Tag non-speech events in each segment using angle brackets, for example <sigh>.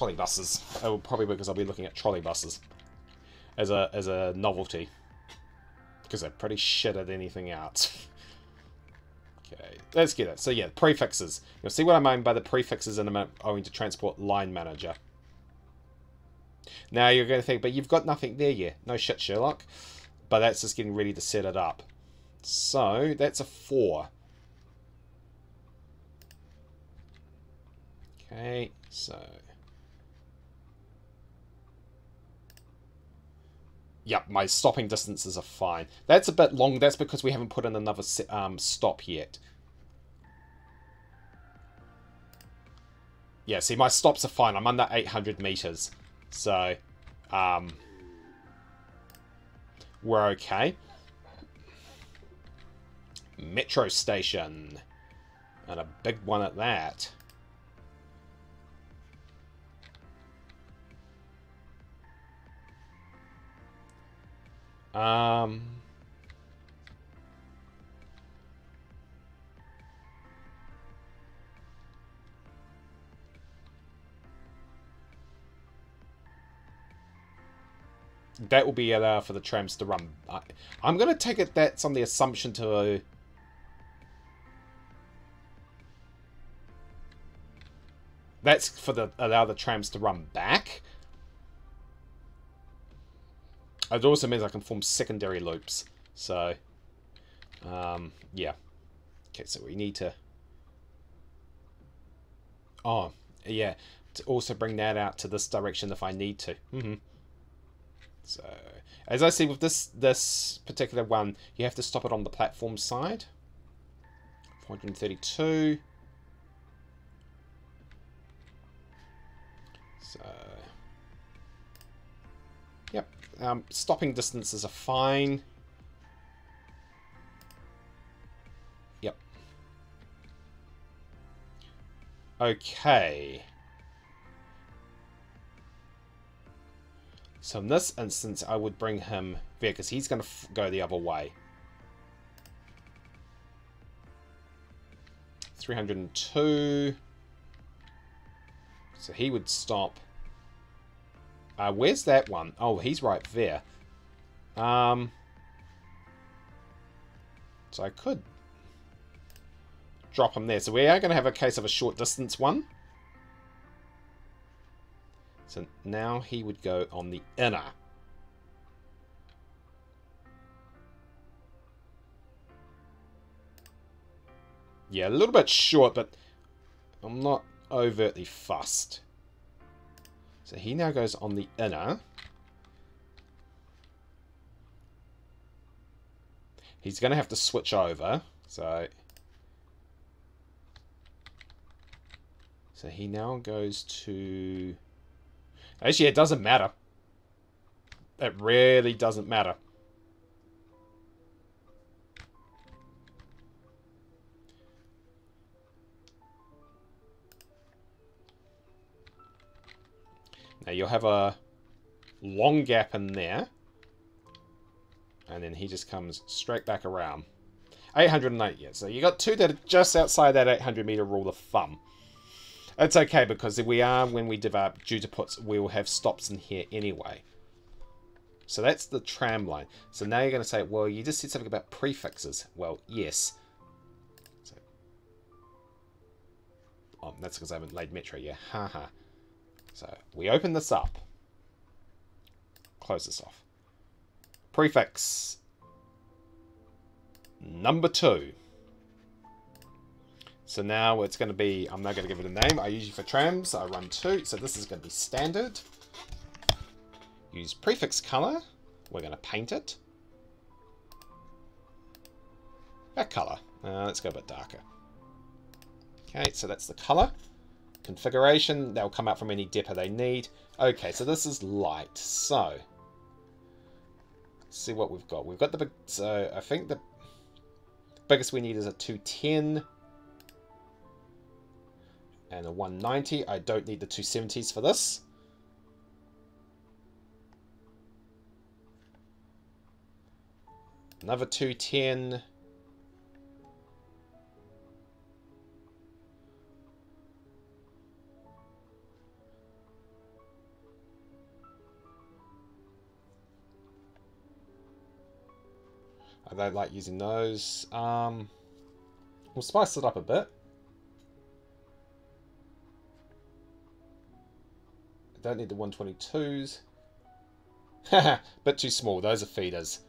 trolley buses. Oh, probably because I'll be looking at trolley buses as a as a novelty. Because they're pretty shit at anything else. okay, let's get it. So yeah, prefixes. You'll see what I mean by the prefixes in a minute owing to transport line manager. Now you're going to think, but you've got nothing there yet. No shit, Sherlock. But that's just getting ready to set it up. So, that's a 4. Okay, so... Yep, my stopping distances are fine. That's a bit long. That's because we haven't put in another um, stop yet. Yeah, see, my stops are fine. I'm under 800 meters. So, um, we're okay. Metro station. And a big one at that. Um... that will be allowed for the trams to run. I, am going to take it that's on the assumption to... Uh, that's for the allow the trams to run back. It also means I can form secondary loops. So, um, yeah. Okay, so we need to... Oh, yeah. To also bring that out to this direction if I need to. Mm -hmm. So, as I see with this this particular one, you have to stop it on the platform side. 432. So, um, stopping distances are fine. Yep. Okay. So in this instance, I would bring him there because he's going to go the other way. 302. So he would stop. Uh, where's that one? Oh, he's right there. Um, so I could drop him there. So we are going to have a case of a short distance one. So now he would go on the inner. Yeah, a little bit short, but I'm not overtly fussed. So he now goes on the inner. He's going to have to switch over. So, so he now goes to... Actually, it doesn't matter. It really doesn't matter. You'll have a long gap in there. And then he just comes straight back around. 808, yeah. So you got two that are just outside that 800 meter rule of thumb. It's okay because we are, when we develop due to puts, we will have stops in here anyway. So that's the tram line. So now you're going to say, well, you just said something about prefixes. Well, yes. So, oh, that's because I haven't laid metro yet. Haha. So we open this up. Close this off. Prefix number two. So now it's going to be, I'm not going to give it a name. I usually for trams, I run two. So this is going to be standard. Use prefix color. We're going to paint it. That color. Uh, let's go a bit darker. Okay, so that's the color. Configuration, they'll come out from any depot they need. Okay, so this is light. So, see what we've got. We've got the big, so I think the biggest we need is a 210 and a 190. I don't need the 270s for this. Another 210. I don't like using those. Um, we'll spice it up a bit. Don't need the 122s. Haha, <laughs> bit too small. Those are feeders.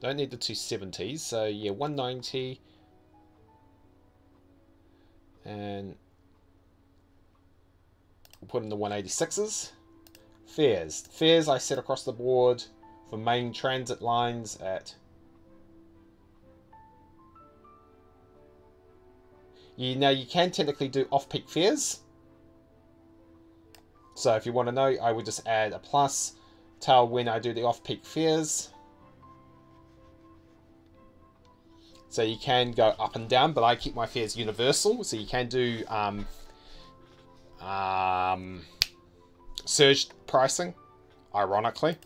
Don't need the 270s. So yeah, 190. And we'll put in the 186s. Fares. Fares I set across the board for main transit lines at you know you can technically do off-peak fares. So if you want to know I would just add a plus. Tell when I do the off-peak fares. So you can go up and down but I keep my fares universal. So you can do um, um, surge pricing ironically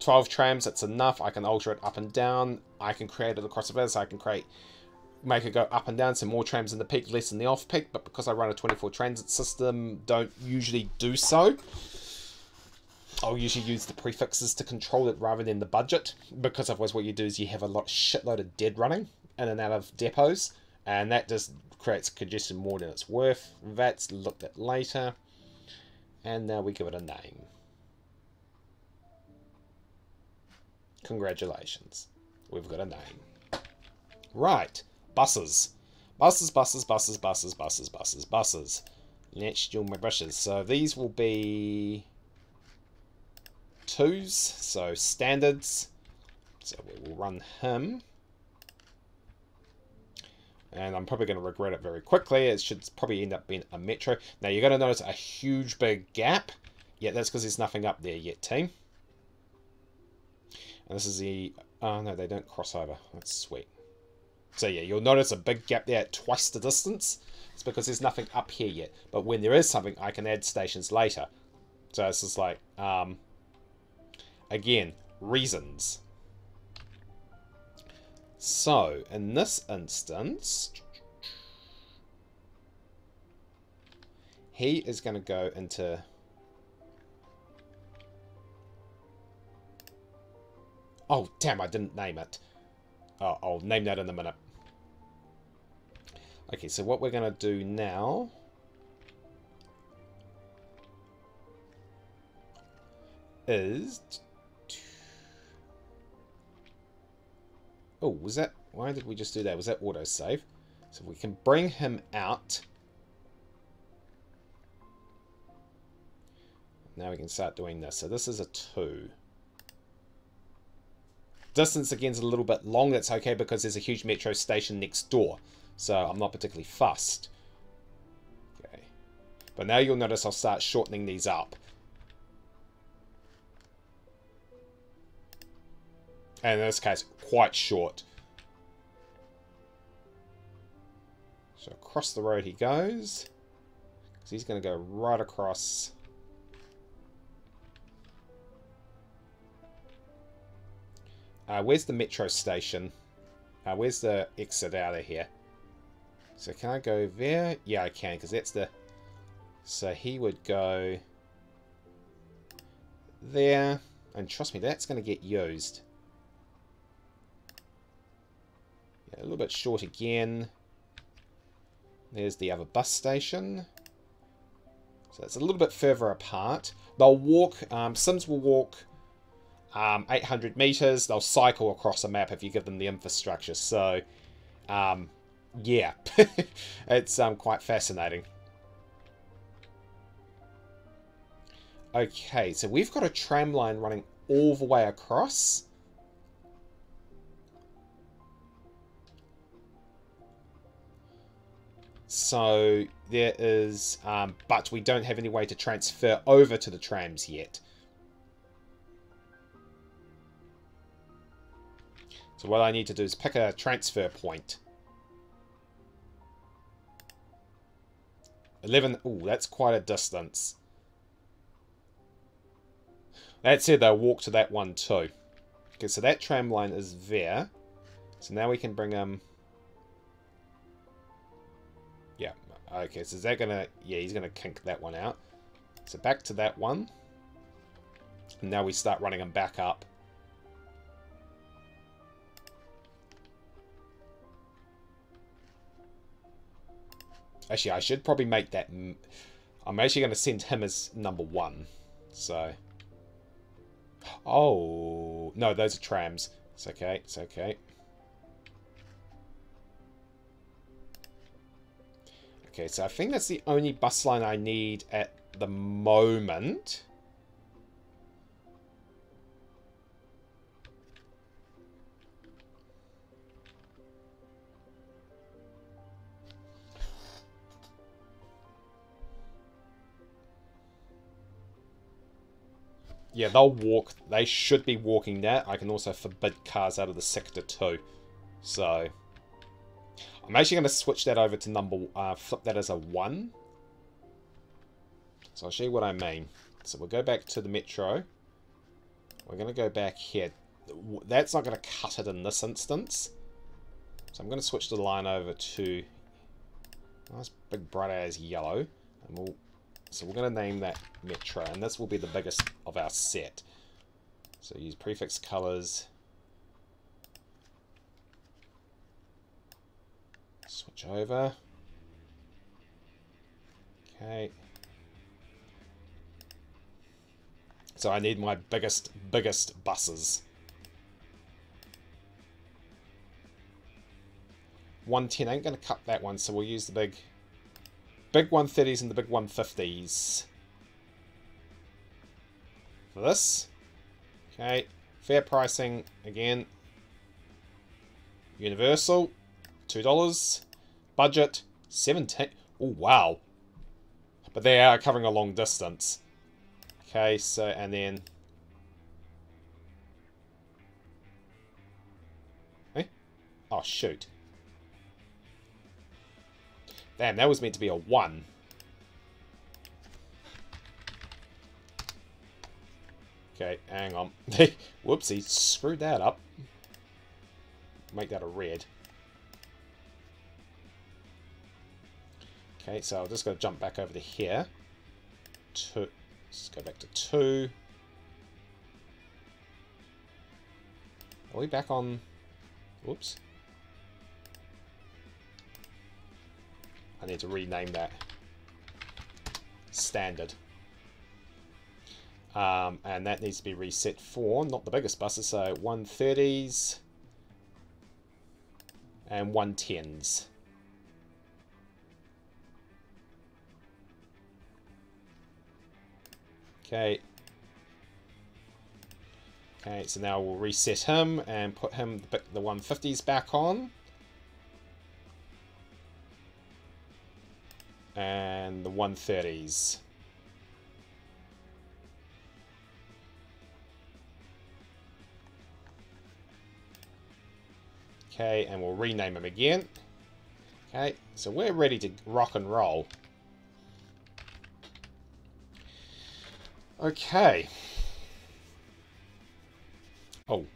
12 trams, that's enough. I can alter it up and down. I can create it across the bed, so I can create, make it go up and down, so more trams in the peak, less in the off peak. But because I run a 24 transit system, don't usually do so. I'll usually use the prefixes to control it rather than the budget, because otherwise what you do is you have a lot shitload of dead running in and out of depots, and that just creates congestion more than it's worth. That's looked at later, and now we give it a name. Congratulations. We've got a name. Right. Buses. Buses, buses, buses, buses, buses, buses, buses. Let's do my brushes. So these will be twos, so standards. So we will run him. And I'm probably going to regret it very quickly. It should probably end up being a metro. Now you're going to notice a huge big gap. Yeah, that's because there's nothing up there yet, team. And this is the... Oh, no, they don't cross over. That's sweet. So yeah, you'll notice a big gap there at twice the distance. It's because there's nothing up here yet. But when there is something, I can add stations later. So it's just like, um, again, reasons. So, in this instance, he is going to go into Oh, damn, I didn't name it. Oh, I'll name that in a minute. Okay, so what we're going to do now... is... Oh, was that... Why did we just do that? Was that autosave? So we can bring him out. Now we can start doing this. So this is a 2. Distance again is a little bit long. That's okay because there's a huge metro station next door. So I'm not particularly fussed. Okay. But now you'll notice I'll start shortening these up. And in this case, quite short. So across the road he goes. Because he's going to go right across Uh, where's the metro station? Uh, where's the exit out of here? So can I go there? Yeah, I can, because that's the... So he would go... There. And trust me, that's going to get used. Yeah, a little bit short again. There's the other bus station. So it's a little bit further apart. They'll walk, um, Sims will walk um, 800 meters. They'll cycle across a map if you give them the infrastructure. So, um, yeah, <laughs> it's um, quite fascinating. Okay, so we've got a tram line running all the way across. So there is, um, but we don't have any way to transfer over to the trams yet. So what I need to do is pick a transfer point. 11, oh, that's quite a distance. That said, they'll walk to that one too. Okay, so that tram line is there. So now we can bring him... Um, yeah, okay, so is that gonna... Yeah, he's gonna kink that one out. So back to that one. And now we start running them back up. Actually, I should probably make that... I'm actually going to send him as number one. So... Oh, no, those are trams. It's okay, it's okay. Okay, so I think that's the only bus line I need at the moment. Yeah, they'll walk. They should be walking that. I can also forbid cars out of the sector too. So, I'm actually going to switch that over to number, uh, flip that as a 1. So I'll show you what I mean. So we'll go back to the metro. We're going to go back here. That's not going to cut it in this instance. So I'm going to switch the line over to nice big bright as yellow. And we'll so we're going to name that Metro, and this will be the biggest of our set. So use prefix colors. Switch over. Okay. So I need my biggest, biggest buses. 110 ain't going to cut that one, so we'll use the big big 130s and the big 150s. For this. Okay. Fair pricing again. Universal. $2. Budget. 17 Oh, wow. But they are covering a long distance. Okay, so, and then... Eh? Oh, shoot. Damn, that was meant to be a 1. Okay, hang on. <laughs> Whoopsie, screwed that up. Make that a red. Okay, so I'm just going to jump back over to here. Two. Let's go back to 2. Are we back on... Whoops. I need to rename that standard. Um, and that needs to be reset for, not the biggest buses, so 130s and 110s. Okay. Okay, so now we'll reset him and put him the 150s back on. And the 130s. Okay, and we'll rename them again. Okay, so we're ready to rock and roll. Okay. Oh.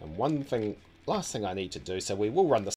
And one thing, last thing I need to do, so we will run the